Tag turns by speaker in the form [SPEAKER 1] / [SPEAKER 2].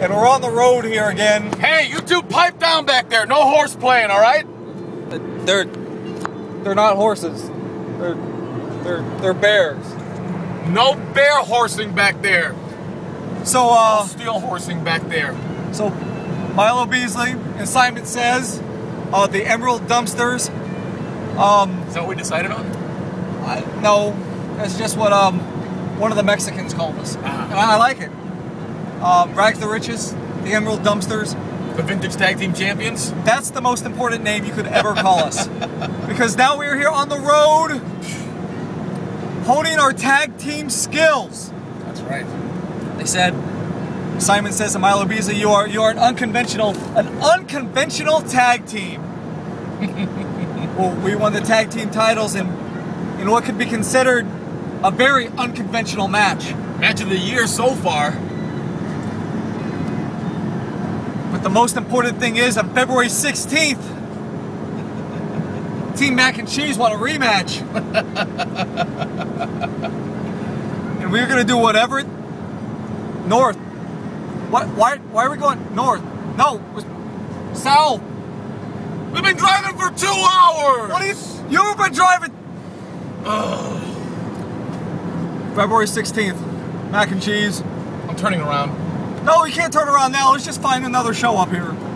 [SPEAKER 1] and we're on the road here again.
[SPEAKER 2] Hey, you two pipe down back there. No horse playing, all right?
[SPEAKER 1] They're they're not horses. They're they're they're bears.
[SPEAKER 2] No bear horsing back there.
[SPEAKER 1] So
[SPEAKER 2] No
[SPEAKER 1] uh
[SPEAKER 2] steel horsing back there.
[SPEAKER 1] so Milo Beasley and Simon Sez uh the Emerald Dumpsters. Um
[SPEAKER 2] Is that what we decided on?
[SPEAKER 1] I, no, that's just what um one of the Mexicans called us.
[SPEAKER 2] Ah.
[SPEAKER 1] And I, I like it. Um, Rags to Riches, the Emerald Dumpsters.
[SPEAKER 2] The vintage tag team champions?
[SPEAKER 1] That's the most important name you could ever call us. because now we're here on the road, honing our tag team skills.
[SPEAKER 2] That's right.
[SPEAKER 1] They said, Simon Sez to Milo Beasley, you are you are an unconventional, an unconventional tag team. well, we won the tag team titles in in what could be considered a very unconventional match.
[SPEAKER 2] Match of the year so far.
[SPEAKER 1] But the most important thing is on February 16th, Team Mac and Cheese want a rematch. and we're gonna do whatever north. What why why are we going north? No, south.
[SPEAKER 2] We've been driving for two hours!
[SPEAKER 1] What you you've been driving February 16th, Mac and Cheese.
[SPEAKER 2] I'm turning around.
[SPEAKER 1] No, we can't turn around now. Let's just find another show up here.